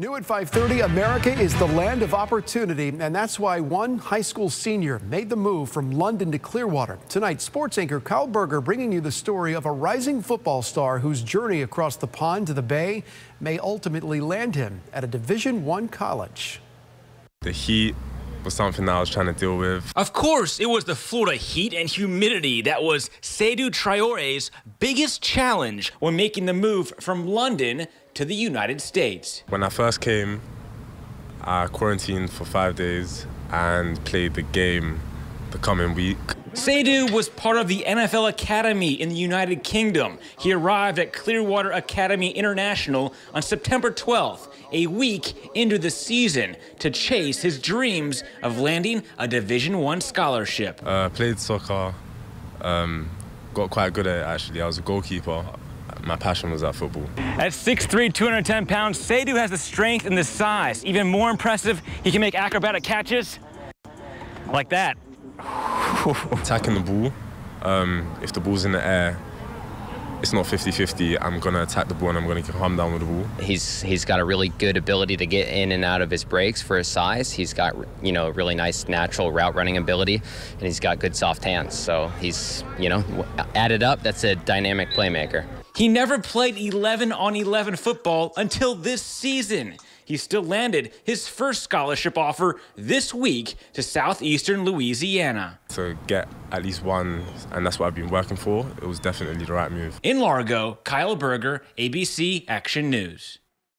New at 5:30, America is the land of opportunity, and that's why one high school senior made the move from London to Clearwater. Tonight, sports anchor Kyle Berger bringing you the story of a rising football star whose journey across the pond to the Bay may ultimately land him at a Division One college. The heat was something I was trying to deal with. Of course, it was the Florida heat and humidity that was Seydou Traore's biggest challenge when making the move from London to the United States. When I first came, I quarantined for five days and played the game the coming week. Seydou was part of the NFL Academy in the United Kingdom. He arrived at Clearwater Academy International on September 12th, a week into the season, to chase his dreams of landing a Division One scholarship. Uh, played soccer, um, got quite good at it actually. I was a goalkeeper. My passion was at football. At 6'3", 210 pounds, Seydou has the strength and the size. Even more impressive, he can make acrobatic catches like that. Attacking the ball, um, if the ball's in the air, it's not 50-50. I'm gonna attack the ball and I'm gonna come down with the ball. He's he's got a really good ability to get in and out of his breaks for his size. He's got you know really nice natural route running ability, and he's got good soft hands. So he's you know added up, that's a dynamic playmaker. He never played 11 on 11 football until this season. He still landed his first scholarship offer this week to Southeastern Louisiana. To get at least one, and that's what I've been working for, it was definitely the right move. In Largo, Kyle Berger, ABC Action News.